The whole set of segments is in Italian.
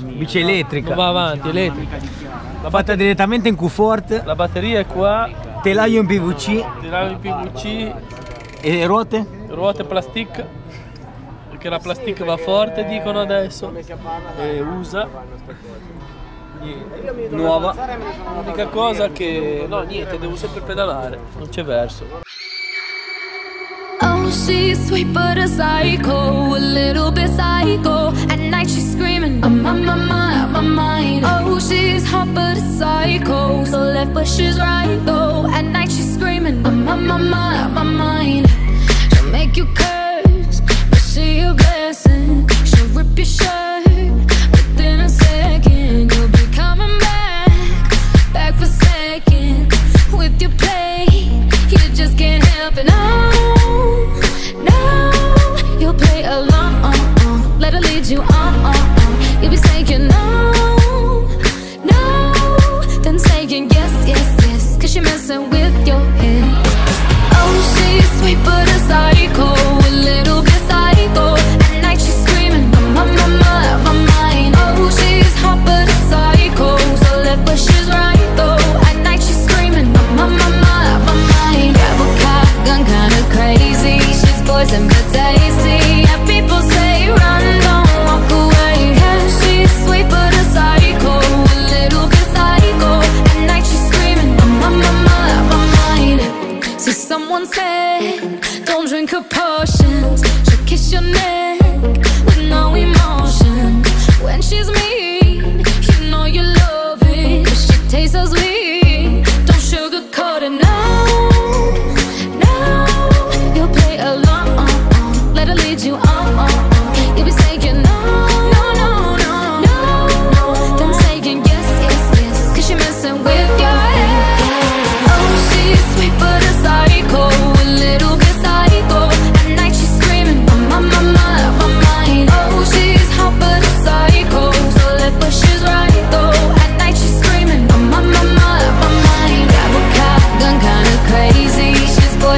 Bici elettrica. Non va avanti, elettrica. La fatta direttamente in Q-Fort. La batteria è qua. Telaio in PVC. Telaio in PVC. E ruote? Ruote plastic. Perché la plastic va forte, dicono adesso. E usa. Niente. Nuova. L'unica cosa che... No, niente, devo sempre pedalare. Non c'è verso. Oh, she's sweet but a psycho. hot but a psycho. So left but she's right though. At night she's screaming I'm on my mind, on my mind. She'll make you curse So someone said, don't drink her potions She'll kiss your neck with no emotion. When she's mean, you know you love it Cause she tastes so sweet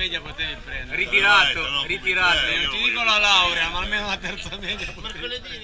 media potevi prendere. Ritirato, no, ritirato. Eh, non ti dico la laurea, ma almeno la terza media potevi prendere.